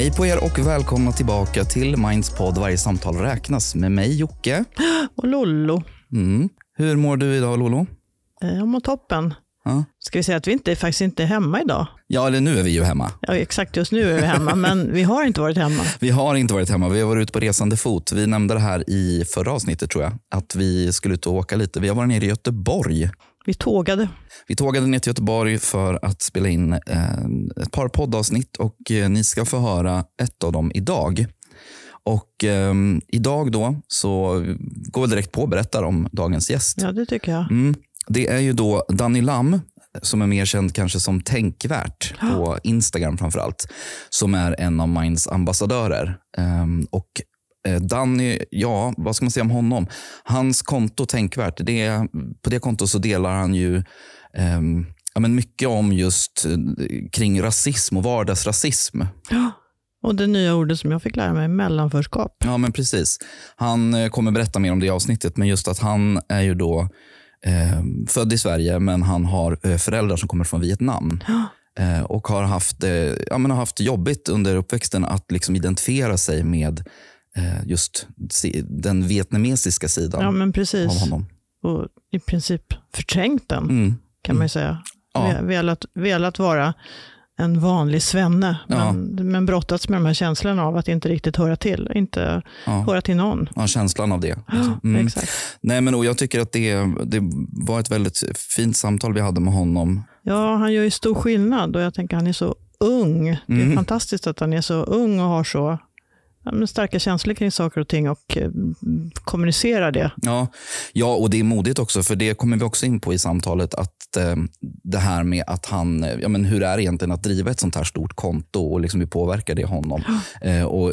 Hej på er och välkomna tillbaka till Minds podd Varje samtal räknas med mig Jocke. Och Lollo. Mm. Hur mår du idag Lolo? Eh, Jag mår toppen. Ja. Ska vi säga att vi inte, faktiskt inte är hemma idag? ja, eller nu är vi ju hemma. Ja, exakt just nu är vi hemma, men vi har inte varit hemma. Vi har inte varit hemma, vi har varit ute på resande fot. Vi nämnde det här i förra avsnittet tror jag, att vi skulle ut och åka lite. Vi har varit nere i Göteborg. Vi tågade. Vi tågade ner till Göteborg för att spela in eh, ett par poddavsnitt och eh, ni ska få höra ett av dem idag. Och eh, idag då så går vi direkt på och berättar om dagens gäst. Ja, det tycker jag. Mm. Det är ju då Danny Lam, som är mer känd kanske som Tänkvärt på Instagram framför allt, som är en av Minds ambassadörer. Ehm, och Danny, ja, vad ska man säga om honom? Hans konto Tänkvärt, det, på det kontot så delar han ju ehm, ja, men mycket om just eh, kring rasism och vardagsrasism. Och det nya ordet som jag fick lära mig, mellanförskap. Ja, men precis. Han eh, kommer berätta mer om det i avsnittet, men just att han är ju då eh, född i Sverige, men han har eh, föräldrar som kommer från Vietnam. Eh, och har haft, eh, ja, men har haft jobbigt under uppväxten att liksom identifiera sig med eh, just si- den vietnamesiska sidan Ja, men av precis. honom. Och i princip förträngt den, Mm. kan man ju säga. Ja. Ve- Velat, velat vara en vanlig svenne, Ja. men, men brottats med de här känslorna av att inte riktigt höra till, inte Ja. höra till någon. Ja, känslan av det. Ja, Mm. Exakt. Nej, men och jag tycker att det, det var ett väldigt fint samtal vi hade med honom. Ja, han gör ju stor skillnad och jag tänker han är så ung. Det är Mm. fantastiskt att han är så ung och har så ja, starka känslor kring saker och ting och eh, kommunicerar det. Ja, ja, och det är modigt också, för det kommer vi också in på i samtalet. att eh, Det här med att han, eh, ja, men hur är det egentligen att driva ett sånt här stort konto och liksom hur påverkar det honom? Eh, och,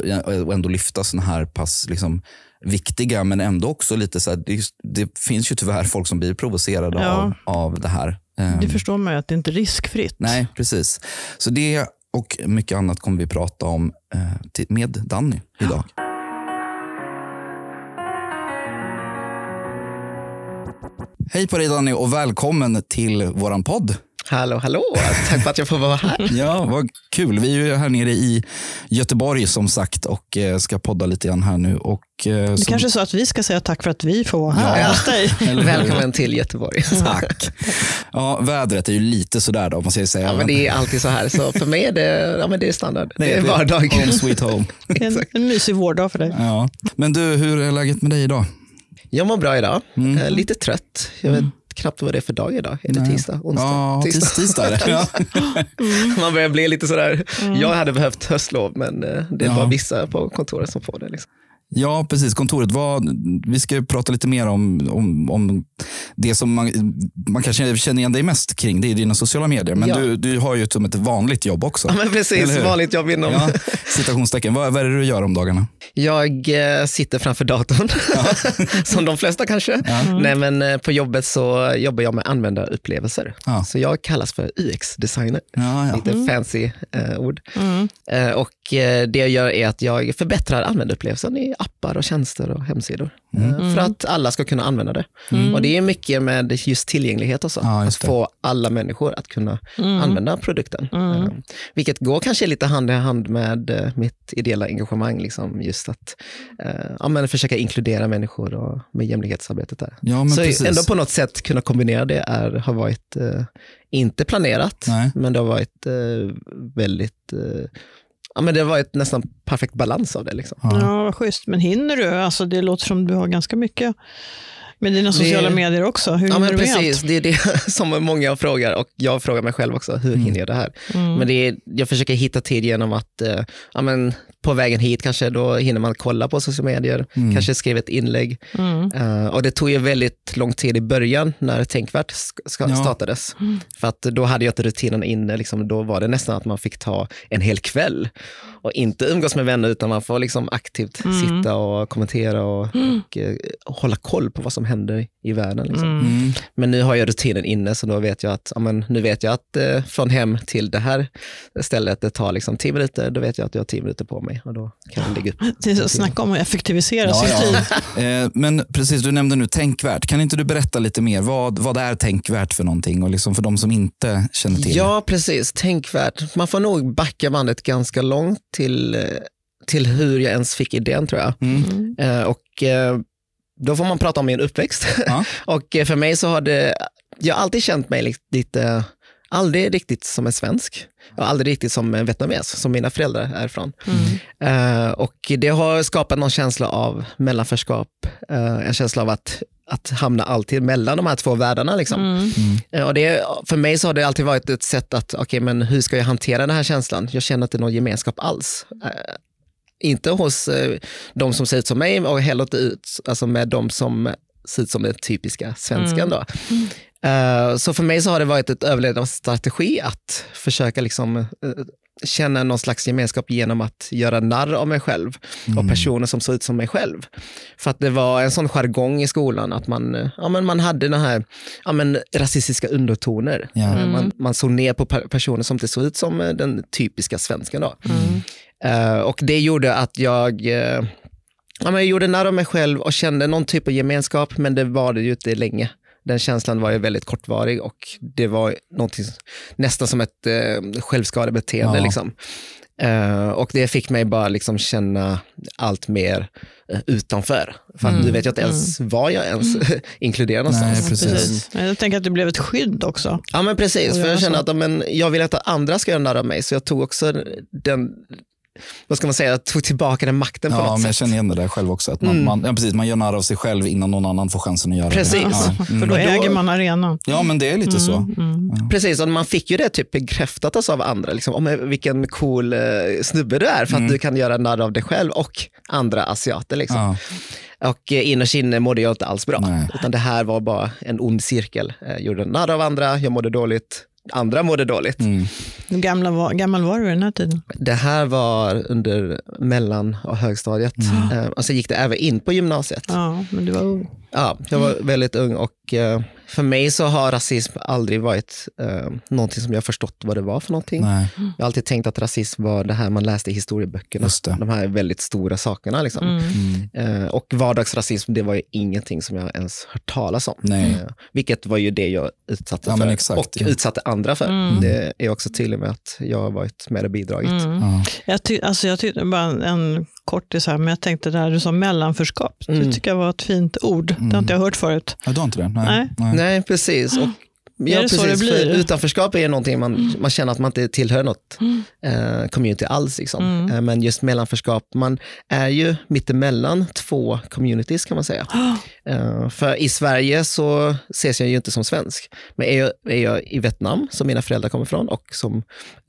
och ändå lyfta såna här pass liksom, viktiga, men ändå också lite så här, det, det finns ju tyvärr folk som blir provocerade Ja. av, av det här. Det förstår man ju att det inte är riskfritt. Nej, precis. Så det och mycket annat kommer vi prata om eh, med Danny idag. Hej på dig Danny och välkommen till våran podd. Hallå, hallå. Tack för att jag får vara här. Ja, vad kul. Vi är ju här nere i Göteborg som sagt och eh, ska podda lite grann här nu. Och, eh, Det som- kanske är så att vi ska säga tack för att vi får vara här Ja. hos dig. Välkommen till Göteborg. Tack. Ja, vädret är ju lite sådär då, måste jag säga. Ja, men det är alltid så här, så för mig är det, ja, men det är standard. Det är vardag. Home sweet home. En, en mysig vårdag för dig. Ja. Men du, hur är läget med dig idag? Jag mår bra idag. Eh, Lite trött. Jag vet knappt vad det är för dag idag. Är det tisdag? Onsdag? Ja, tisdag? tis, tisdag är det. Ja. Man börjar bli lite sådär, jag hade behövt höstlov men eh, det är Ja. bara vissa på kontoret som får det. Liksom. Ja, precis. Kontoret. Vad, vi ska ju prata lite mer om, om, om det som man, man kanske känner igen dig mest kring. Det är dina sociala medier. Men Ja. du, du har ju som ett vanligt jobb också. Ja, men precis, vanligt jobb inom. Ja, citationstecken. Vad, vad är det du gör om dagarna? Jag eh, sitter framför datorn, som de flesta kanske. Nej, men eh, på jobbet så jobbar jag med användarupplevelser. Ja. Så jag kallas för UX-designer. Ja, ja. Lite fancy eh, ord. Mm. Eh, och eh, det jag gör är att jag förbättrar användarupplevelsen i appar och tjänster och hemsidor. Eh, för att alla ska kunna använda det. Och det är mycket med just tillgänglighet också. Ja, att få alla människor att kunna använda produkten. Eh, vilket går kanske lite hand i hand med eh, mitt ideella engagemang. Liksom, just att ja, men försöka inkludera människor och med jämlikhetsarbetet där. Ja, men Så precis. ändå på något sätt kunna kombinera det är, har varit, inte planerat, Nej. men det har varit väldigt, ja men det har varit nästan perfekt balans av det. Liksom. Ja, vad schysst. Men hinner du? Alltså, det låter som du har ganska mycket med dina sociala Det- medier också. Hur Ja men du med precis, allt? det är det som många frågar och jag frågar mig själv också, hur hinner jag det här? Mm. Men det är, jag försöker hitta tid genom att, eh, ja men på vägen hit kanske, då hinner man kolla på sociala medier, kanske skriva ett inlägg. Mm. Eh, och det tog ju väldigt lång tid i början när Tänkvärt Ja. startades. För att då hade jag inte rutinen inne, liksom, då var det nästan att man fick ta en hel kväll och inte umgås med vänner utan man får liksom aktivt sitta och kommentera och, och eh, hålla koll på vad som händer i världen. Liksom. Mm. Men nu har jag rutinen inne, så då vet jag att, ja, men, nu vet jag att eh, från hem till det här stället, det tar liksom tio minuter, då vet jag att jag har tio minuter på mig och då kan jag lägga upp. Det är så, snacka om att effektivisera Ja, sin ja. tid. Eh, Men precis, du nämnde nu tänkvärt. Kan inte du berätta lite mer? Vad, vad är tänkvärt för någonting? Och liksom för de som inte känner till. Ja, precis. Tänkvärt. Man får nog backa bandet ganska långt till, till hur jag ens fick idén, tror jag. Mm. Eh, och eh, då får man prata om min uppväxt. Ja. och eh, för mig så har det, jag har alltid känt mig lite, lite aldrig riktigt som en svensk. Och aldrig riktigt som en vietnames, som mina föräldrar är ifrån. Eh, och det har skapat någon känsla av mellanförskap, eh, en känsla av att, att hamna alltid mellan de här två världarna. Liksom. Mm. Eh, Och det, för mig så har det alltid varit ett sätt att, okej men hur ska jag hantera den här känslan? Jag känner inte någon gemenskap alls. Eh, inte hos eh, de som ser ut som mig och heller inte ut alltså med de som ser ut som den typiska svenskan. Då. Eh, så för mig så har det varit ett överlevnadsstrategi att försöka liksom, eh, känna någon slags gemenskap genom att göra narr av mig själv och personer som såg ut som mig själv. För att det var en sån jargong i skolan att man, eh, ja, men man hade den här ja, men rasistiska undertoner. Ja. Eh, Man, man såg ner på per- personer som inte såg ut som den typiska svensken. Då. Eh, och det gjorde att jag eh, Ja, men jag gjorde narr av mig själv och kände någon typ av gemenskap, men det var det ju inte länge. Den känslan var ju väldigt kortvarig och det var nästan som ett eh, självskadebeteende. Ja. Liksom. Eh, och det fick mig bara liksom känna allt mer eh, utanför. För att nu vet jag inte ens var jag ens inkluderad någonstans. Nej, precis. Precis. Jag tänker att det blev ett skydd också. Ja men precis, för jag känner så. att men, jag vill att andra ska göra narr av mig, så jag tog också den, vad ska man säga, jag tog tillbaka den makten på Ja, något men jag sätt. känner igen det där själv också. Att man, man, ja, precis, man gör narr av sig själv innan någon annan får chansen att göra Precis. det. Ja, För mm. då äger man arenan. ja, men det är lite så. Mm. Precis, och man fick ju det typ bekräftat alltså av andra. Liksom, om vilken cool eh, snubbe du är för att du kan göra narr av dig själv och andra asiater. Liksom. Ja. Och eh, innerst inne mådde jag inte alls bra. Nej. Utan det här var bara en ond cirkel. Jag gjorde narr av andra, jag mådde dåligt, andra mådde dåligt. Mm. Hur gamla var, gammal var du vid den här tiden? Det här var under mellan och högstadiet. Eh, och sen gick det även in på gymnasiet. Ja, men du var ung. Ja, jag var väldigt ung och eh, för mig så har rasism aldrig varit eh, någonting som jag förstått vad det var för någonting. Nej. Jag har alltid tänkt att rasism var det här man läste i historieböckerna. De här väldigt stora sakerna. Liksom. Mm. Eh, och vardagsrasism, det var ju ingenting som jag ens hört talas om. Nej. Eh, vilket var ju det jag utsatte Ja, för exakt, och ja. utsatte andra för. Mm. Det är också tydlig med att jag har varit med och bidragit. Mm. Ja. Jag, ty, alltså jag tyckte bara en, en kortis här, men jag tänkte det här du sa mellanförskap. Det Mm. tycker jag var ett fint ord. Det har inte jag hört förut. Ja, du har inte det? Nej. Nej, precis. Och, ja, Är det så precis. det blir? För utanförskap är någonting man, man känner att man inte tillhör något eh, community alls. Liksom. Eh, men just mellanförskap, man är ju mittemellan två communities kan man säga. Eh, för i Sverige så ses jag ju inte som svensk. Men är jag, är jag i Vietnam, som mina föräldrar kommer ifrån, och som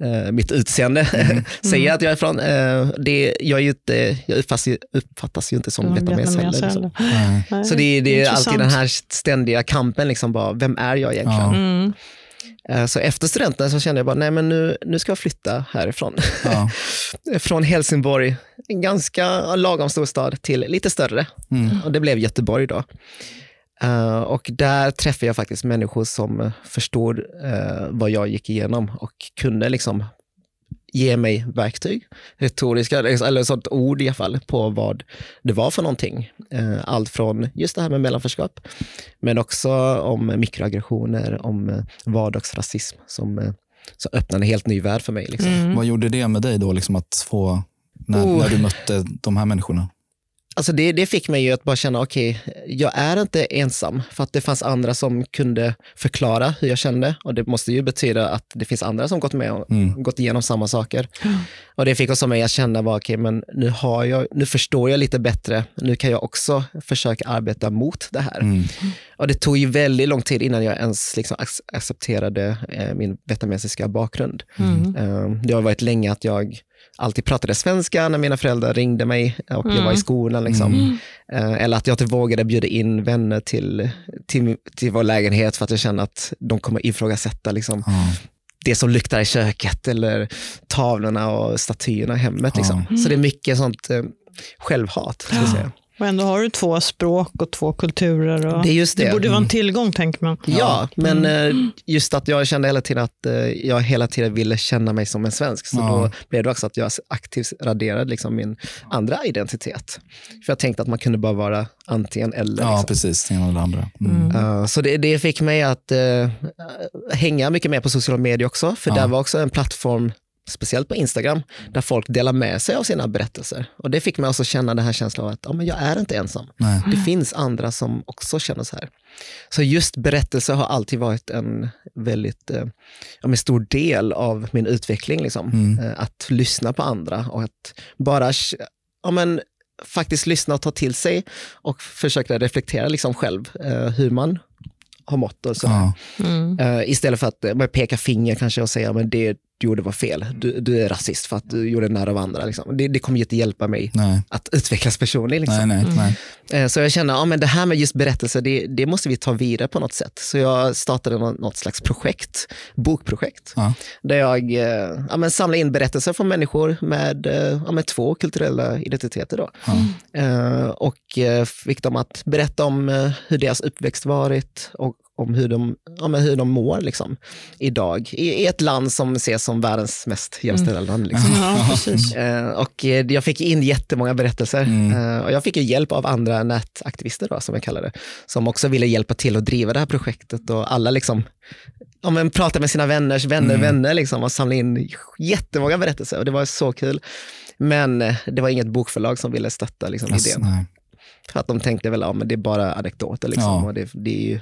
eh, mitt utseende säger att jag är ifrån, eh, det, jag, är ju inte, jag uppfattas, ju, uppfattas ju inte som Ja, vietnames heller. Liksom. Nej, Så det, det är intressant. alltid den här ständiga kampen, liksom bara, vem är jag egentligen? Mm. Eh, Så efter studenten så kände jag bara, nej men nu, nu ska jag flytta härifrån. Ja. Från Helsingborg, en ganska lagom stor stad, till lite större. Mm. Och det blev Göteborg då. Eh, och där träffade jag faktiskt människor som förstod eh, vad jag gick igenom och kunde liksom ge mig verktyg, retoriska, eller sånt ord i alla fall, på vad det var för någonting. Eh, Allt från just det här med mellanförskap, men också om mikroaggressioner, om vardagsrasism som, som öppnade en helt ny värld för mig. Liksom. Mm. Vad gjorde det med dig då, liksom att få, när, Oh. när du mötte de här människorna? Alltså det, det fick mig ju att bara känna, okej, jag är inte ensam. För att det fanns andra som kunde förklara hur jag kände. Och det måste ju betyda att det finns andra som gått med och Mm. gått igenom samma saker. Och det fick också mig att känna, bara, okej, men nu, har jag, nu förstår jag lite bättre. Nu kan jag också försöka arbeta mot det här. Mm. Och det tog ju väldigt lång tid innan jag ens liksom ac- accepterade eh, min vietnamesiska bakgrund. Mm. Eh, det har varit länge att jag alltid pratade svenska när mina föräldrar ringde mig och jag var i skolan. Liksom. Eh, eller att jag inte vågade bjuda in vänner till, till, till vår lägenhet för att jag kände att de kommer ifrågasätta liksom, Ja. det som luktar i köket eller tavlorna och statyerna i hemmet. Liksom. Så det är mycket sånt eh, självhat. Ska jag säga. Och ändå har du två språk och två kulturer. Och Det är just det. borde vara en tillgång, tänker man. Ja, men eh, just att jag kände hela tiden att eh, jag hela tiden ville känna mig som en svensk. Så Ja. då blev det också att jag aktivt raderade liksom min andra identitet. För jag tänkte att man kunde bara vara antingen eller. Ja, liksom. precis. Det ena eller det andra. Mm. Uh, så det, det fick mig att uh, hänga mycket mer på sociala medier också, för Ja. där var också en plattform, speciellt på Instagram, där folk delar med sig av sina berättelser. Och det fick mig också känna den här känslan av att ja, men jag är inte ensam. Nej. Det finns andra som också känner så här. Så just berättelser har alltid varit en väldigt eh, ja, stor del av min utveckling. Liksom. Mm. Eh, att lyssna på andra och att bara ja, men, faktiskt lyssna och ta till sig och försöka reflektera liksom själv eh, hur man har mått och så. Ja. Mm. Eh, istället för att eh, peka finger kanske och säga men det du gjorde var fel. Du, du är rasist för att du gjorde nära av andra. Liksom. Det, det kommer ju inte hjälpa mig Nej. att utvecklas personligen. Liksom. Nej, nej, nej. Eh, Så jag känner, ja men det här med just berättelser, det, det måste vi ta vidare på något sätt. Så jag startade nå- något slags projekt, bokprojekt, Ja. där jag eh, ja, men samlar in berättelser från människor med, eh, ja, med två kulturella identiteter. Då. Ja. Och fick dem att berätta om hur deras uppväxt varit och om hur de, ja, men hur de mår liksom, idag i, i ett land som ses som världens mest jämställda land. Liksom. Ja, precis. Eh, och eh, jag fick in jättemånga berättelser. Mm. Eh, och jag fick ju hjälp av andra nätaktivister, då, som jag kallar det, som också ville hjälpa till att driva det här projektet. Och alla liksom, ja, men pratade med sina vänners vänner, Mm. vänner liksom, och samlade in jättemånga berättelser. Och det var så kul. Men det var inget bokförlag som ville stötta liksom, Alltså, idén. nej. För att de tänkte väl, ja men det är bara anekdoter. Liksom. Ja. Och det, det är ju,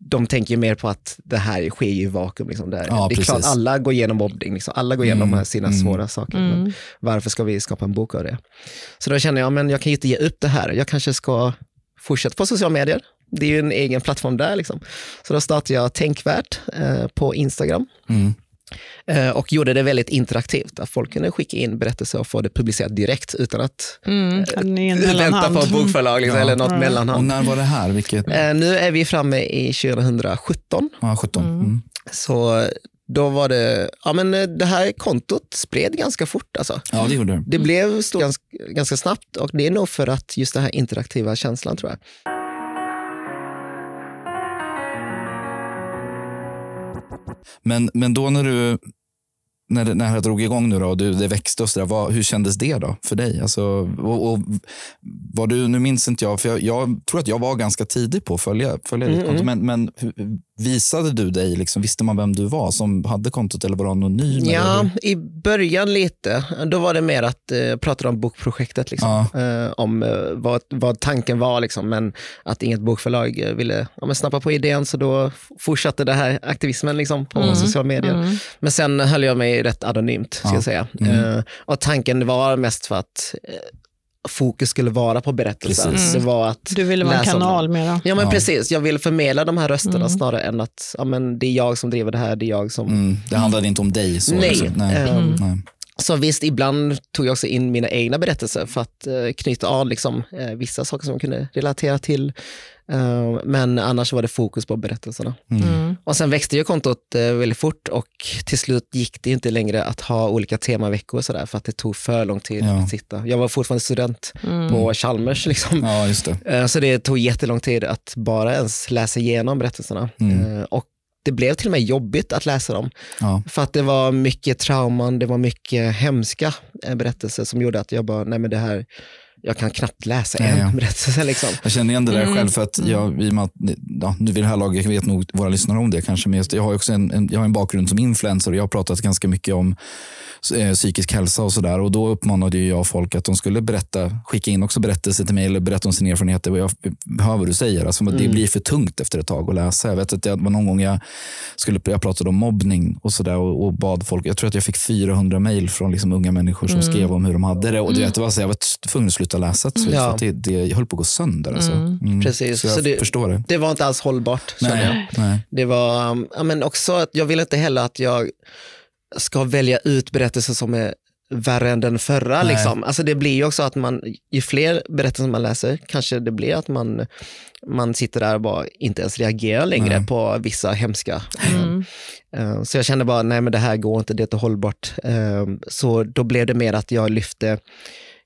de tänker ju mer på att det här sker ju i vakuum. Liksom. Det, är- Ja, det är klart, precis. alla går igenom mobbning, liksom. alla går igenom Mm, sina mm. svåra saker. Men Mm. varför ska vi skapa en bok av det? Så då känner jag, men jag kan ju inte ge upp det här. Jag kanske ska fortsätta på sociala medier. Det är ju en egen plattform där. Liksom. Så då startade jag Tänkvärt eh, på Instagram. Mm. Eh, och gjorde det väldigt interaktivt. Att folk kunde skicka in berättelser och få det publicerat direkt utan att Mm. En vänta på bokförlag liksom, Ja. eller något Ja. mellanhand. Och när var det här? Vilket? Eh, nu är vi framme i 2017. Ja, 17. Mm. Så då var det, ja men eh, det här kontot spred ganska fort alltså. Ja, det gjorde det. Det blev stort ganska, ganska snabbt och det är nog för att just den här interaktiva känslan tror jag. Men, men då när du när det, när det här drog igång nu då, och du, det växte och så där, vad, hur kändes det då för dig? Alltså, och, och, var du, nu minns inte jag, för jag, jag tror att jag var ganska tidig på att följa, följa ditt Mm, konto, men, men hur- visade du dig, liksom, visste man vem du var som hade kontot eller var du anonym? Ja, eller? i början lite. Då var det mer att eh, prata om bokprojektet, liksom. eh, om eh, vad, vad tanken var, liksom. men att inget bokförlag eh, ville ja, men snappa på idén, så då fortsatte det här aktivismen liksom, på Mm. sociala medier. Mm. Men sen höll jag mig rätt anonymt, ska Ja. jag säga. Mm. Eh, och tanken var mest för att eh, fokus skulle vara på berättelsen. Precis. Det var att Du ville vara en kanal mera. Ja men Ja. precis, jag vill förmedla de här rösterna Mm. snarare än att ja, men det är jag som driver det här, det är jag som... Mm, det handlade inte om dig? Så, Nej. liksom. Nej. Ehm, Nej. Så visst, ibland tog jag också in mina egna berättelser för att eh, knyta an liksom, eh, vissa saker som jag kunde relatera till. Eh, men annars var det fokus på berättelserna. Mm. Mm. Och sen växte ju kontot eh, väldigt fort och till slut gick det inte längre att ha olika temaveckor och sådär för att det tog för lång tid Ja. att sitta. Jag var fortfarande student Mm. på Chalmers liksom. Ja, just det. Eh, Så det tog jättelång tid att bara ens läsa igenom berättelserna. Mm. Eh, Och det blev till och med jobbigt att läsa dem. Ja. För att det var mycket trauman, det var mycket hemska eh, berättelser som gjorde att jag bara, nej men det här, jag kan knappt läsa Ja, en ja. berättelse. Liksom. Jag känner igen det där Mm. själv för att jag, i och med att, ja, nu vid det här laget vet nog våra lyssnare om det kanske, men just, jag har också en, en, jag har en bakgrund som influencer och jag har pratat ganska mycket om eh, psykisk hälsa och sådär och då uppmanade ju jag folk att de skulle berätta, skicka in också berättelser till mig eller berätta om sina erfarenheter och jag hör vad du säger. Alltså, Det Mm. blir för tungt efter ett tag att läsa. Jag vet att det var någon gång jag, skulle, jag pratade om mobbning och sådär och, och bad folk, jag tror att jag fick 400 mejl från liksom unga människor som Mm. skrev om hur de hade det och du vet, det var så, jag var tvungen att sluta läsa till slut Ja. för att det, det, höll på att gå sönder. Alltså. Mm. Mm. Precis, Så jag så det- förstår det. Det var inte alls hållbart, kände jag. Nej, nej. Det var, um, ja, men också att jag vill inte heller att jag ska välja ut berättelser som är värre än den förra. Nej. Liksom. Alltså det blir ju också att man, ju fler berättelser man läser, kanske det blir att man, man sitter där och bara inte ens reagerar längre Nej. på vissa hemska. Mm. Eh, Så jag kände bara, nej men det här går inte, det är inte hållbart. Eh, Så då blev det mer att jag lyfte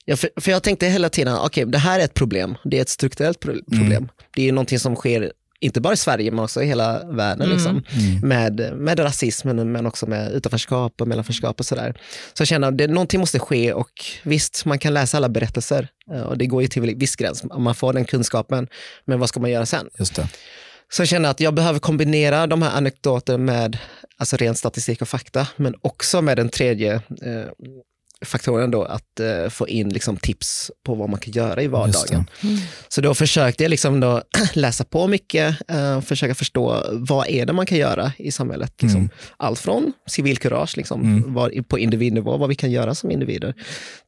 Ja, för, för jag tänkte hela tiden, okej okay, det här är ett problem. Det är ett strukturellt pro problem. Mm. Det är någonting som sker inte bara i Sverige men också i hela världen. Mm. Liksom, mm. Med, med rasismen men också med utanförskap och mellanförskap och sådär. Så jag känner att någonting måste ske och visst, man kan läsa alla berättelser eh, och det går ju till viss gräns. Man får den kunskapen, men vad ska man göra sen? Just det. Så jag känner att jag behöver kombinera de här anekdoterna med alltså ren statistik och fakta, men också med den tredje eh, faktoren då att uh, få in liksom, tips på vad man kan göra i vardagen. Mm. Så då försökte jag liksom då läsa på mycket, uh, försöka förstå vad är det man kan göra i samhället. Liksom. Mm. Allt från civilkurage liksom, mm. på individnivå, vad vi kan göra som individer,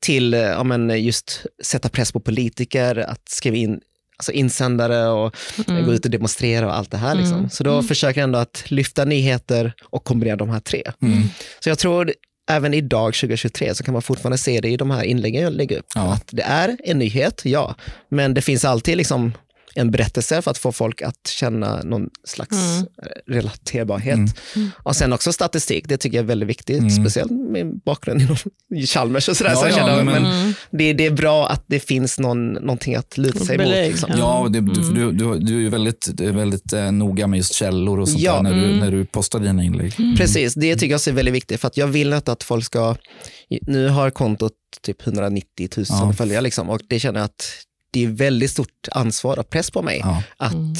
till uh, ja, men just sätta press på politiker, att skriva in alltså insändare och mm. gå ut och demonstrera och allt det här. Liksom. Mm. Så då mm. försöker jag ändå att lyfta nyheter och kombinera de här tre. Mm. Så jag tror även idag 2023 så kan man fortfarande se det i de här inläggen jag lägger upp. Ja. Att det är en nyhet, ja, men det finns alltid liksom en berättelse för att få folk att känna någon slags mm. relaterbarhet. Mm. mm. Och sen också statistik, det tycker jag är väldigt viktigt, mm. speciellt med bakgrund inom Chalmers och sådär. Ja, så jag ja, men, men det, det, är bra att det finns någon, någonting att luta sig mot. Liksom. Ja, det, mm. du, du, du är väldigt, du är väldigt eh, noga med just källor och sånt ja. när, du, när du postar dina inlägg. Precis, det tycker jag är väldigt viktigt för att jag vill inte att folk ska, nu har kontot typ 190 000 ja. följare liksom, och det känner jag att det är väldigt stort ansvar och press på mig. Ja. Att mm.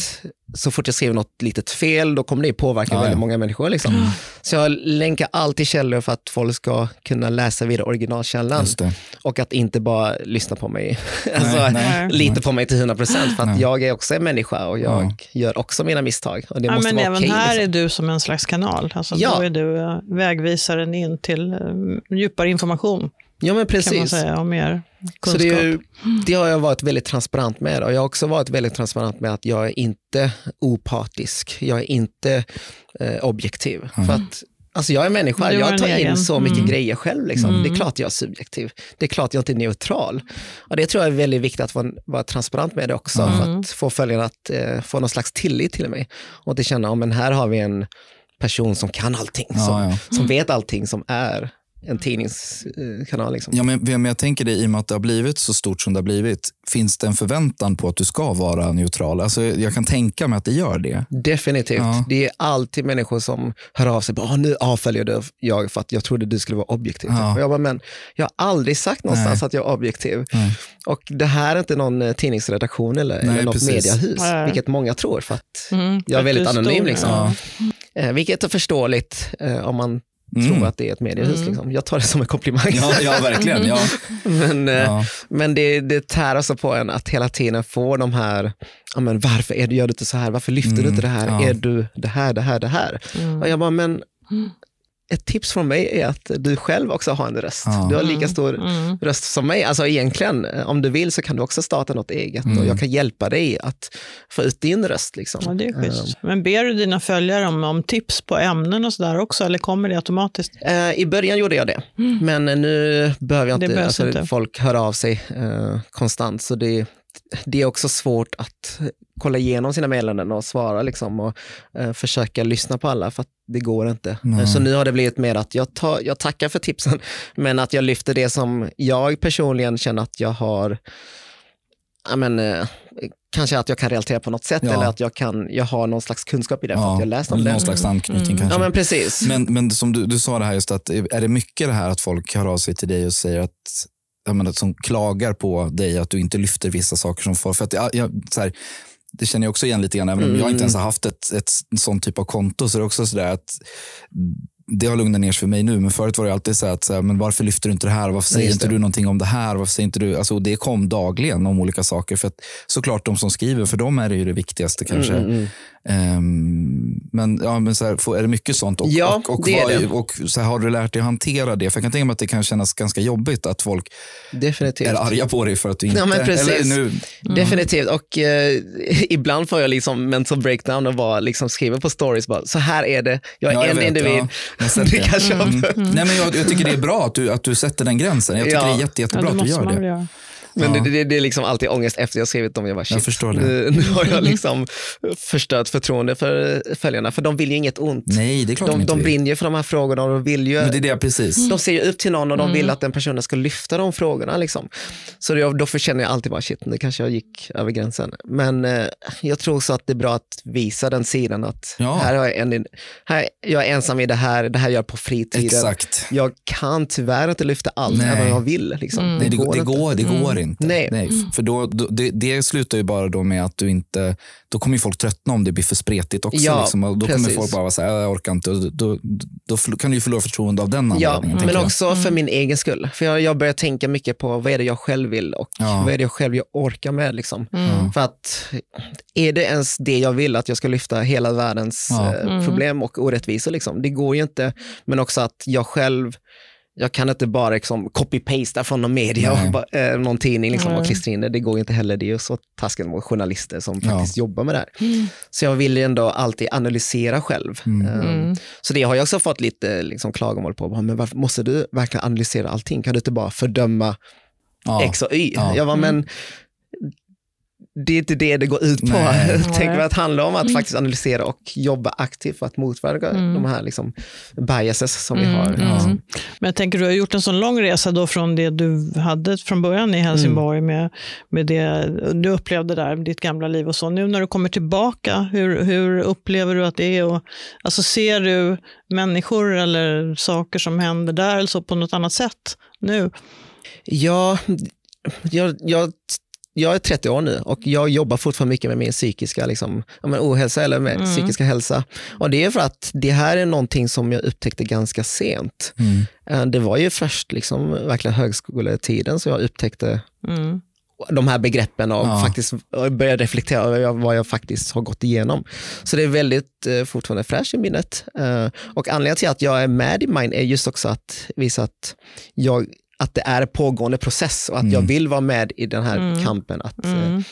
så fort jag skriver något litet fel, då kommer det påverka ja, väldigt ja. många människor. Liksom. Mm. Så jag länkar alltid källor för att folk ska kunna läsa vidare originalkällan. Och att inte bara lyssna på mig, alltså, nej, lita på mig till 100 procent. För att jag är också en människa och jag gör också mina misstag. Och det måste men vara även okay, här liksom. är du som en slags kanal. Alltså, ja. Då är du eh, vägvisaren in till uh, djupare information. Ja, men precis. Kan man säga, och mer kunskap. Så det, det, har jag varit väldigt transparent med. Och jag har också varit väldigt transparent med att jag är inte opartisk. Jag är inte eh, objektiv. Mm. För att Alltså jag är människa, jag tar in så mycket mm. grejer själv. Liksom. Mm. Det är klart jag är subjektiv. Det är klart jag inte är neutral. Och det tror jag är väldigt viktigt att vara, vara transparent med det också, mm. för att få följarna att eh, få någon slags tillit till mig. Och att känna, att här har vi en person som kan allting, ja, som, ja. som vet allting, som är en tidningskanal. Liksom. Ja, men, men jag tänker det, i och med att det har blivit så stort som det har blivit, finns det en förväntan på att du ska vara neutral? Alltså, jag kan tänka mig att det gör det. Definitivt. Ja. Det är alltid människor som hör av sig. Bara, nu avföljer jag för att jag trodde du skulle vara objektiv. Ja. Och jag bara, men jag har aldrig sagt någonstans Nej. att jag är objektiv. Nej. Och det här är inte någon eh, tidningsredaktion eller, Nej, eller något precis. mediehus, Nej. vilket många tror för att mm, jag är väldigt anonym. Liksom. Ja. Eh, vilket är förståeligt eh, om man mm. tror att det är ett mediehus. Mm. Liksom. Jag tar det som en komplimang. Ja, ja verkligen. Ja. men eh, ja. men det, det tär alltså på en att hela tiden få de här, ja, men varför är du, gör du inte så här? Varför lyfter mm. du inte det här? Ja. Är du det här, det här, det här? Mm. Och jag bara, men ett tips från mig är att du själv också har en röst. Ja. Du har lika stor mm. mm. röst som mig. Alltså egentligen, eh, om du vill så kan du också starta något eget mm. och jag kan hjälpa dig att få ut din röst. Liksom. Ja, det är schysst. Um. Men ber du dina följare om, om tips på ämnen och sådär också, eller kommer det automatiskt? Uh, I början gjorde jag det, mm. men nu behöver jag inte, alltså, inte. folk hör av sig uh, konstant. Så det, det är också svårt att kolla igenom sina meddelanden och svara liksom och eh, försöka lyssna på alla för att det går inte. Nej. Så nu har det blivit mer att jag, tar, jag tackar för tipsen men att jag lyfter det som jag personligen känner att jag har ja, men, eh, kanske att jag kan relatera på något sätt ja. eller att jag, kan, jag har någon slags kunskap i det ja. för att jag läst om det. Någon slags anknytning mm. kanske. Ja, men precis. Men, men som du, du sa det här just att är det mycket det här att folk hör av sig till dig och säger att menar, som klagar på dig att du inte lyfter vissa saker som får... För att jag, jag, så här, det känner jag också igen lite grann, även om mm. jag inte ens har haft ett, ett sånt typ av konto. Så det är också sådär att det har lugnat ner sig för mig nu, men förut var det alltid så att så här, men varför lyfter du inte det här? Varför säger inte du någonting om det här? Varför säger inte du? Alltså, det kom dagligen om olika saker. För att, såklart de som skriver, för dem är det ju det viktigaste kanske. Mm, mm. Um, men, ja, men så här, är det mycket sånt? Och, ja, och, och, det är det. och så här, har du lärt dig att hantera det? För jag kan tänka mig att det kan kännas ganska jobbigt att folk Definitivt. är arga på dig för att du inte... Ja, men precis. Nu, mm. Definitivt. Och eh, ibland får jag liksom mental breakdown och bara liksom skriver på stories. Bara, så här är det. Jag är ja, jag en vet, individ. Ja, det kanske mm. Mm. Nej, men jag, jag, tycker det är bra att du, att du sätter den gränsen. Jag tycker ja. det är jätte, jättebra ja, att du gör det. Men Ja. det, det, det är liksom alltid ångest efter jag skrivit dem. Jag bara, shit, förstår det. Nu, nu har jag liksom förstört förtroende för följarna. För de vill ju inget ont. Nej, det är klart de, de, inte de brinner ju för de här frågorna och de vill ju Men det är det precis. de ser ju upp till någon och de Mm. vill att den personen ska lyfta de frågorna. Liksom. Så då, då känner jag alltid bara shit, nu kanske jag gick över gränsen. Men eh, jag tror också att det är bra att visa den sidan att Ja. här, har jag, en, här jag är ensam i det här, det här gör jag på fritiden. Exakt. Jag kan tyvärr inte lyfta allt, Nej. även om jag vill. Liksom. Mm. Nej, det, går, det, går, det går inte. Nej. för då, då, det, det slutar ju bara då med att du inte... Då kommer ju folk tröttna om det blir för spretigt också. Ja, liksom. och då kommer precis. folk bara vara så här, jag orkar inte. Och Då, då, då kan du ju förlora förtroende av den Ja, anledningen. men tänker jag. också för min egen skull. För jag, jag börjar tänka mycket på vad är det jag själv vill och Ja. vad är det jag själv jag orkar med. Liksom. Mm. För att är det ens det jag vill, att jag ska lyfta hela världens Ja. eh, Mm. problem och orättvisor? Liksom. Det går ju inte. Men också att jag själv, jag kan inte bara liksom copy-pasta från någon media Nej. och bara, eh, någon tidning liksom, och klistra in det. Det går inte heller. Det är ju så taskigt mot journalister som Ja. faktiskt jobbar med det här. Mm. Så jag vill ju ändå alltid analysera själv. Mm. Mm. Så det har jag också fått lite liksom, klagomål på. Men varför måste du verkligen analysera allting? Kan du inte bara fördöma Ja. X och Y? Ja. Jag bara, Mm. men det är inte det det går ut på. Tänk mig att det handlar om att faktiskt analysera och jobba aktivt för att motverka Mm. de här liksom, biases som vi Mm, har. mm. Liksom. Men jag tänker, du har gjort en sån lång resa då från det du hade från början i Helsingborg Mm. med, med det du upplevde där, ditt gamla liv och så. Nu när du kommer tillbaka, hur, hur upplever du att det är? Och, alltså ser du människor eller saker som händer där eller så på något annat sätt nu? Ja, jag, jag, jag är 30 år nu och jag jobbar fortfarande mycket med min psykiska liksom, men ohälsa eller med Mm. psykiska hälsa. Och det är för att det här är någonting som jag upptäckte ganska sent. Mm. Eh, Det var ju först liksom, verkligen högskoletiden så jag upptäckte Mm. de här begreppen och Ja. faktiskt faktiskt började reflektera över vad jag faktiskt har gått igenom. Så det är väldigt eh, fortfarande fräscht i minnet. Eh, och anledningen till att jag är med i Mind är just också att visa att, jag, att det är en pågående process och att jag Mm. vill vara med i den här Mm. kampen. Att, eh, Mm.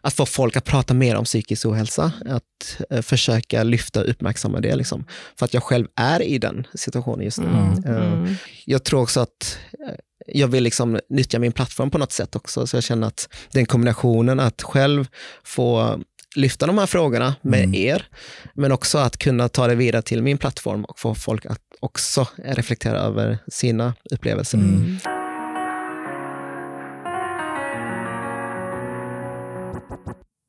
att få folk att prata mer om psykisk ohälsa, att eh, försöka lyfta och uppmärksamma det. Liksom. För att jag själv är i den situationen just nu. Mm. Eh, Mm. jag tror också att eh, jag vill liksom nyttja min plattform på något sätt också. Så jag känner att den kombinationen att själv få lyfta de här frågorna med Mm. er, men också att kunna ta det vidare till min plattform och få folk att också reflektera över sina upplevelser. Mm.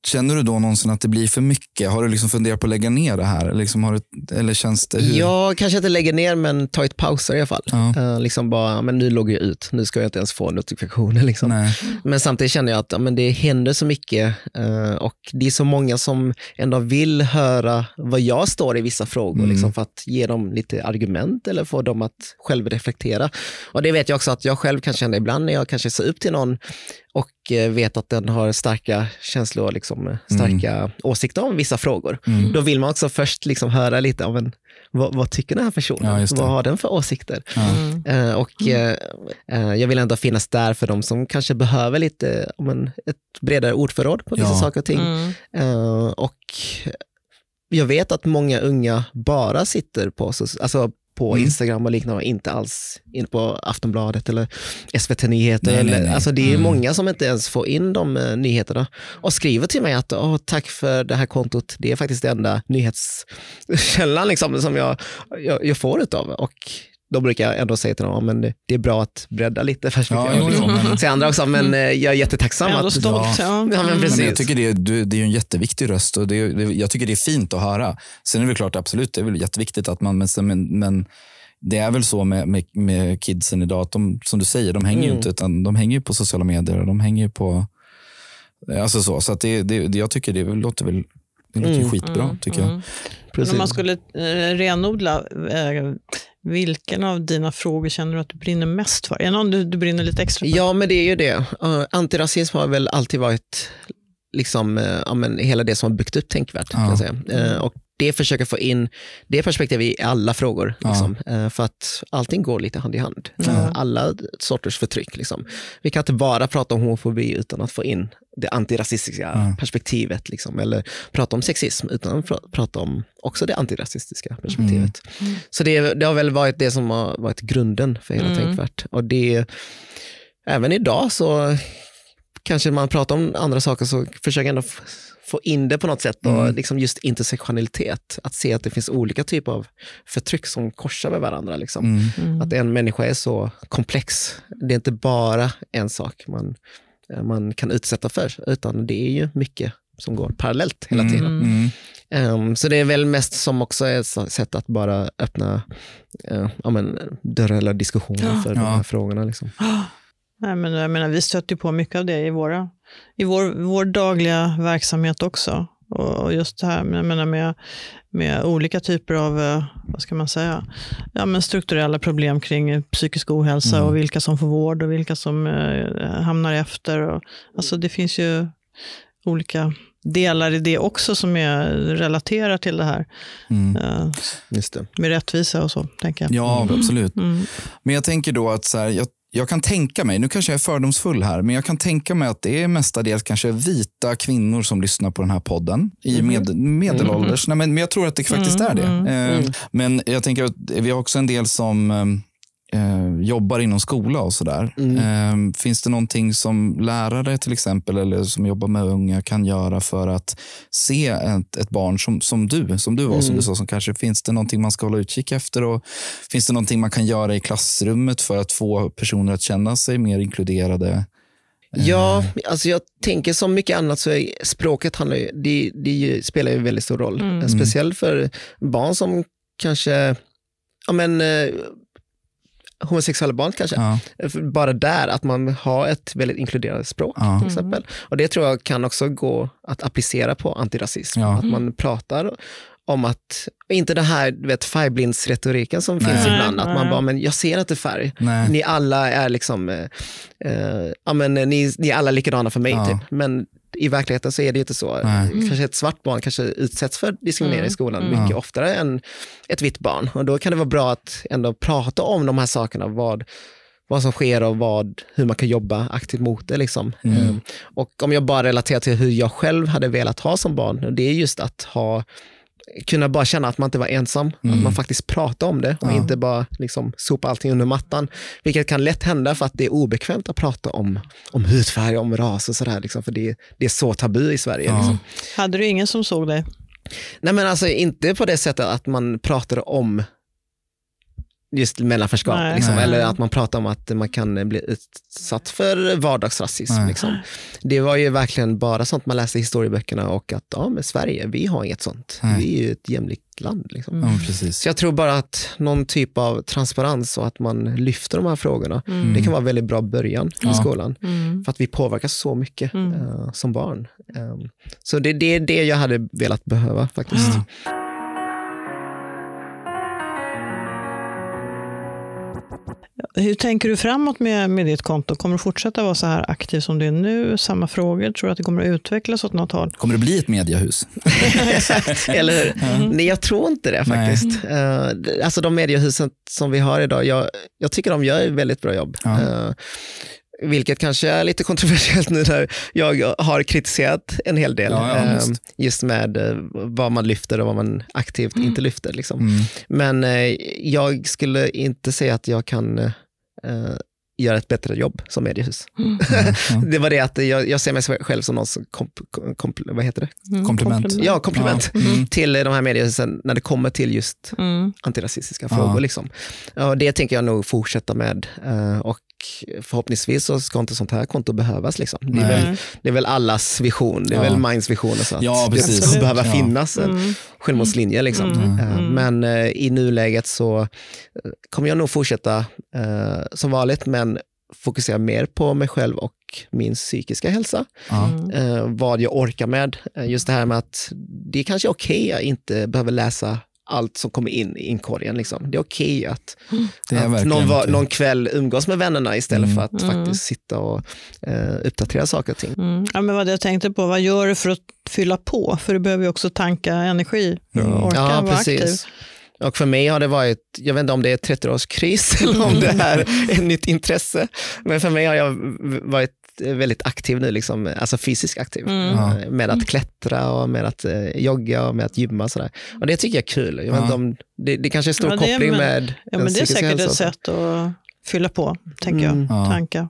Känner du då någonsin att det blir för mycket? Har du liksom funderat på att lägga ner det här? Liksom har du, eller känns det... Hur? Jag kanske inte lägger ner, men tar ett pauser i alla fall. Ja. Eh, liksom bara, men nu loggar jag ut, nu ska jag inte ens få notifikationer. Liksom. Nej. Men samtidigt känner jag att men det händer så mycket eh, och det är så många som ändå vill höra vad jag står i vissa frågor Mm. liksom, för att ge dem lite argument eller få dem att själv reflektera. Och det vet jag också att jag själv kan känna ibland när jag kanske ser upp till någon och eh, vet att den har starka känslor och liksom, eh, starka åsikter om vissa frågor. Mm. Då vill man också först liksom höra lite om en, vad, vad tycker den här personen? Ja, vad har den för åsikter? Mm. Eh, och eh, jag vill ändå finnas där för de som kanske behöver lite, om en, ett bredare ordförråd på vissa Ja. saker och ting. Mm. Eh, och jag vet att många unga bara sitter på, alltså på Mm. Instagram och liknande inte alls in på Aftonbladet eller SVT Nyheter. Nej, nej, eller, nej. Alltså det är Mm. många som inte ens får in de eh, nyheterna och skriver till mig att Åh, tack för det här kontot, det är faktiskt den enda nyhetskällan liksom, som jag, jag, jag får utav. Och då brukar jag ändå säga till dem, men det, det är bra att bredda lite Ja, perspektiv. jo, jo, men, Säga andra också, men eh, jag är jättetacksam Ändå att stolt. Ja. Ja, men Mm. precis. men jag tycker det, är- du, det är ju en jätteviktig röst och det, det, jag tycker det är fint att höra. Sen är det klart, absolut, det är väl jätteviktigt att man, men, men, men det är väl så med, med, med kidsen idag, att de, som du säger, de hänger ju Mm. inte, utan de hänger ju på sociala medier och de hänger ju på, alltså så, så att det, det, det, jag tycker det låter väl, det låter ju Mm. skitbra tycker jag. Mm. Men Precis. om man skulle eh, renodla, eh, vilken av dina frågor känner du att du brinner mest för? Är det någon du, du brinner lite extra för? Ja, men det är ju det. Uh, antirasism har väl alltid varit liksom, eh, ja, men hela det som har byggt upp Tänkvärt. Kan Ja. jag säga. Eh, och det försöker få in det perspektivet i alla frågor. Ja. Liksom. Eh, för att allting går lite hand i hand. Ja. Alla sorters förtryck. Liksom. Vi kan inte bara prata om homofobi utan att få in det antirasistiska Ja. perspektivet. Liksom. Eller prata om sexism utan att pr- prata om också det antirasistiska perspektivet. Mm. Så det, det har väl varit det som har varit grunden för hela Mm. Tänkvärt. Och det, även idag så kanske man pratar om andra saker så försöker jag ändå få in det på något sätt. Och Mm. liksom just intersektionalitet, att se att det finns olika typer av förtryck som korsar med varandra. Liksom. Mm. Mm. Att en människa är så komplex. Det är inte bara en sak man, eh, man kan utsätta för, utan det är ju mycket som går parallellt hela Mm. tiden. Mm. Ehm, så det är väl mest som också är ett sätt att bara öppna uh, ja, men, dörrar eller diskussioner Ja. för de Ja. här frågorna. Liksom. Nej, men jag menar, vi stöter ju på mycket av det i, våra, i vår, vår dagliga verksamhet också. Och och just det här jag menar, med, med olika typer av eh, vad ska man säga, ja, men strukturella problem kring eh, psykisk ohälsa Mm. och vilka som får vård och vilka som eh, hamnar efter. Och, alltså, det finns ju olika delar i det också som är relaterat till det här Mm. eh, Just det. med rättvisa och så, tänker jag. Ja, absolut. Mm. Men jag tänker då att så här, jag, jag kan tänka mig, nu kanske jag är fördomsfull här, men jag kan tänka mig att det är mestadels kanske vita kvinnor som lyssnar på den här podden i med, medelålders. Nej, men, men jag tror att det faktiskt är det. Mm, Eh, mm. Men jag tänker att vi har också en del som eh, jobbar inom skola och sådär. Mm. Eh, finns det någonting som lärare till exempel eller som jobbar med unga kan göra för att se ett, ett barn som, som du, som du var, som Mm. du sa, som kanske finns det någonting man ska hålla utkik efter och finns det någonting man kan göra i klassrummet för att få personer att känna sig mer inkluderade? Ja, alltså jag tänker som mycket annat så är språket handlar ju, det, det spelar ju väldigt stor roll. Mm. Eh, Speciellt för barn som kanske, ja men eh, homosexuella barn kanske. Ja, Bara där, att man har ett väldigt inkluderande språk ja, till exempel. Och det tror jag kan också gå att applicera på antirasism. Ja. Att man pratar om att, inte den här vet, färgblindsretoriken som Nej. finns ibland, att man bara, men jag ser inte färg. nej. Ni alla är liksom, eh, eh, ja men ni, ni är alla likadana för mig Ja. typ. Men i verkligheten så är det ju inte så. Nej. Kanske ett svart barn kanske utsätts för diskriminering Mm. i skolan Mm. mycket Ja. oftare än ett vitt barn. Och då kan det vara bra att ändå prata om de här sakerna, vad, vad som sker och vad, hur man kan jobba aktivt mot det. Liksom. Mm. Eh, Och om jag bara relaterar till hur jag själv hade velat ha som barn, det är just att ha kunna bara känna att man inte var ensam, Mm. att man faktiskt pratar om det och Ja. inte bara liksom sopa allting under mattan. Vilket kan lätt hända för att det är obekvämt att prata om, om hudfärg, om ras och sådär. Liksom, för det, det är så tabu i Sverige. Ja. Liksom. Hade du ingen som såg dig? Nej men alltså inte på det sättet att man pratar om just mellanförskap. Nej. Liksom, Nej. eller att man pratar om att man kan bli utsatt för vardagsrasism. Liksom. Det var ju verkligen bara sånt man läste i historieböckerna och att ja, men Sverige, vi har inget sånt. Nej. Vi är ju ett jämlikt land. Liksom. Ja, precis. Så jag tror bara att någon typ av transparens och att man lyfter de här frågorna, Mm. det kan vara en väldigt bra början Ja. i skolan. Mm. För att vi påverkas så mycket Mm. eh, som barn. Um, så det, det är det jag hade velat behöva faktiskt. Ja. Hur tänker du framåt med, med ditt konto? Kommer du fortsätta vara så här aktiv som du är nu? Samma frågor? Tror du att det kommer att utvecklas åt något håll? Kommer det bli ett mediehus? Eller hur? Nej, jag tror inte det faktiskt. Uh, alltså de mediehusen som vi har idag, jag, jag tycker de gör ett väldigt bra jobb. Ja. Eh, vilket kanske är lite kontroversiellt nu när jag har kritiserat en hel del. Ja, ja, eh, visst. just med eh, vad man lyfter och vad man aktivt inte lyfter. Liksom. Mm. Men eh, jag skulle inte säga att jag kan eh, göra ett bättre jobb som mediehus. Mm. Ja. Det var det att jag, jag ser mig själv som någon som komp, komp, vad heter det? Mm, Komplement. Ja, komplement. Mm. till de här mediehusen när det kommer till just Mm. antirasistiska frågor. Liksom. Ja, det tänker jag nog fortsätta med. eh, Och förhoppningsvis så ska inte sånt här konto behövas. Liksom. Det, är väl, det är väl allas vision, det är Ja. väl Minds vision. Så att Ja, det ska behöva Ja. finnas en Mm. självmordslinje. Liksom. Mm. Eh, Mm. Men eh, i nuläget så eh, kommer jag nog fortsätta eh, som vanligt, men fokusera mer på mig själv och min psykiska hälsa. Ja. Mm. Eh, vad jag orkar med. Just det här med att det är kanske är okej att inte behöver läsa allt som kommer in i inkorgen. Liksom. Det är okej att, Det är att någon, va- okej. någon kväll umgås med vännerna istället Mm. för att Mm. faktiskt sitta och eh, uppdatera saker och ting. Mm. Ja, men vad jag tänkte på, vad gör du för att fylla på? För du behöver ju också tanka energi att Mm. orka Ja, vara aktiv. precis. Och för mig har det varit, jag vet inte om det är 30-årskris eller om det är ett nytt intresse. Men för mig har jag varit väldigt aktiv nu, liksom, alltså fysiskt aktiv. Mm. Ja. Eh, Med att klättra och med att eh, jogga och med att gymma. Och, sådär. och det tycker jag är kul. Jag Ja. om, det, det kanske är stor Ja, det är- koppling men- med Ja, men det är säkert ett sätt att fylla på, tänker Mm. jag. Ja.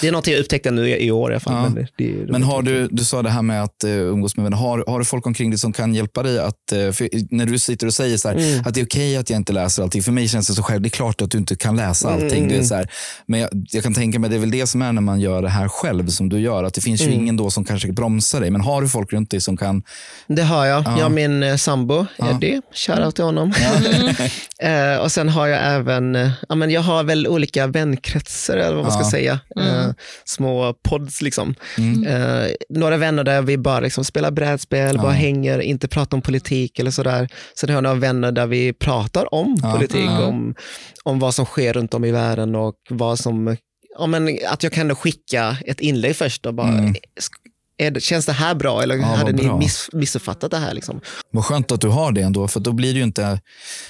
Det är något jag upptäckte nu i år i alla fall. Ja. Men, det, det, Men har du, du sa det här med att uh, umgås med vänner. Har, har du folk omkring dig som kan hjälpa dig att, eh, för när du sitter och säger så här, Mm. att det är okej att jag inte läser allting. För mig känns det så själv, det är klart att du inte kan läsa Mm, allting. Det är så här, men jag, jag kan tänka mig, det är väl det som är när man gör det här själv som du gör. Att det finns ju Mm. ingen då som kanske bromsar dig. Men har du folk runt dig som kan, Det har jag. Ja. Jag min eh, sambo Ja. Eddie, shoutout till honom. eh, och sen har jag även, eh, ja, men jag har väl olika vänkretsar eller vad man ska Ja. säga. Mm. Eh, små pods liksom. mm, Eh, några vänner där vi bara liksom spelar brädspel, Ja. bara hänger, inte pratar om politik eller sådär. Sen har jag några vänner där vi pratar om Ja. politik, Ja. om, om vad som sker runt om i världen och vad som, ja, men att jag kan skicka ett inlägg först och bara, Mm. Är känns det här bra eller Ja, hade ni miss, missuppfattat det här? Liksom? vad skönt att du har det ändå. För då blir du inte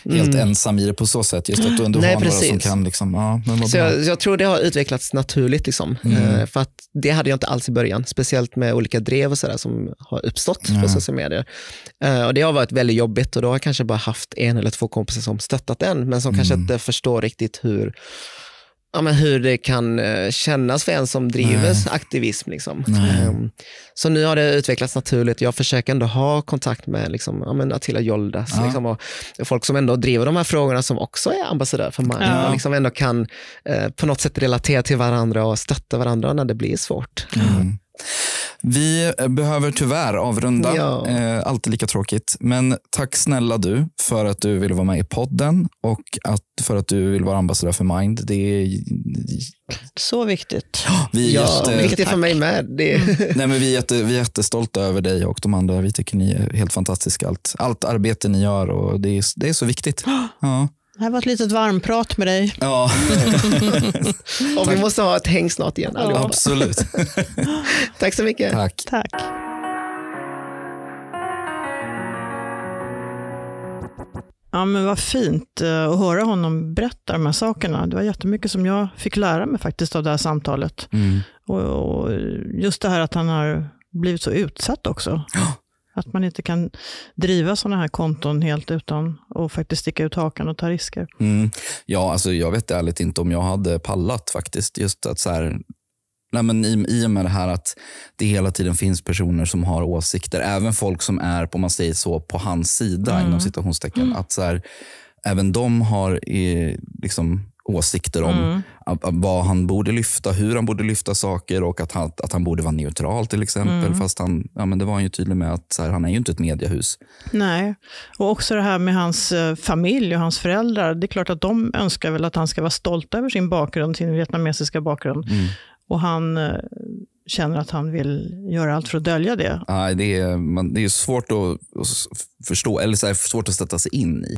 helt Mm. ensam i det på så sätt. Just att du ändå Nej, har några som precis. kan, liksom, ja, men Så jag, jag tror det har utvecklats naturligt. Liksom. Mm. Eh, för att det hade jag inte alls i början, speciellt med olika drev och sådär som har uppstått Ja. på sociala medier. Eh, och det har varit väldigt jobbigt och då har jag kanske bara haft en eller två kompisar som stöttat den, men som kanske Mm. inte förstår riktigt hur Ja, men hur det kan eh, kännas för en som driver Nej. aktivism. Liksom. Ehm, så nu har det utvecklats naturligt. Jag försöker ändå ha kontakt med liksom, ja, men Attila Joldas Ja. liksom, och folk som ändå driver de här frågorna som också är ambassadör för Mind Ja. och liksom ändå kan eh, på något sätt relatera till varandra och stötta varandra när det blir svårt. Mm. Vi eh, behöver tyvärr avrunda. Ja. Eh, alltid lika tråkigt. Men tack snälla du för att du ville vara med i podden och att, för att du vill vara ambassadör för Mind. Det är, Så viktigt. vi, är Ja, jätte, viktigt för mig med. Det, nej, men vi, är jätte, vi är jättestolta över dig och de andra. Vi tycker ni är helt fantastiska. Allt, allt arbete ni gör och det är, det är så viktigt. Ja. Det här var ett litet varmprat med dig. Ja, och vi måste ha ett häng snart igen allihopa. absolut. Tack så mycket. Tack. Tack. Ja, men vad fint eh, att höra honom berätta de här sakerna. Det var jättemycket som jag fick lära mig faktiskt av det här samtalet. Mm. Och, och just det här att han har blivit så utsatt också. Att man inte kan driva sådana här konton helt utan att faktiskt sticka ut hakan och ta risker. Mm. Ja, alltså jag vet ärligt inte om jag hade pallat faktiskt. Just att så här, nej men i, I och med det här att det hela tiden finns personer som har åsikter, även folk som är på, man säger så, på hans sida, Mm. inom citationstecken, att så här, även de har eh, liksom, åsikter om Mm. vad han borde lyfta, hur han borde lyfta saker och att han, att han borde vara neutral till exempel. Mm. Fast han, ja, men det var han ju tydlig med att här, han är ju inte ett mediehus. Nej, och också det här med hans eh, familj och hans föräldrar. Det är klart att de önskar väl att han ska vara stolt över sin bakgrund, sin vietnamesiska bakgrund. Mm. Och han eh, känner att han vill göra allt för att dölja det. Nej, det, är, man, det är svårt att, förstå, eller så här, svårt att sätta sig in i.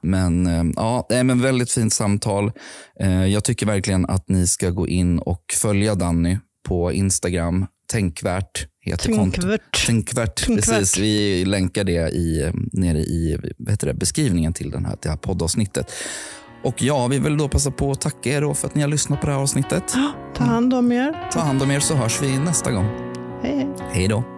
Men, eh, ja, men väldigt fint samtal. Eh, Jag tycker verkligen att ni ska gå in och följa Danny på Instagram. Tänkvärt heter kontot. Tänkvärt. Tänkvärt, Tänkvärt. precis. Vi länkar det i, eh, nere i vad heter det, beskrivningen till den här, det här poddavsnittet. Och ja, vi vill då passa på att tacka er då för att ni har lyssnat på det här avsnittet. Ta hand om er. Ta hand om er så hörs vi nästa gång. Hej, hej. Hej då.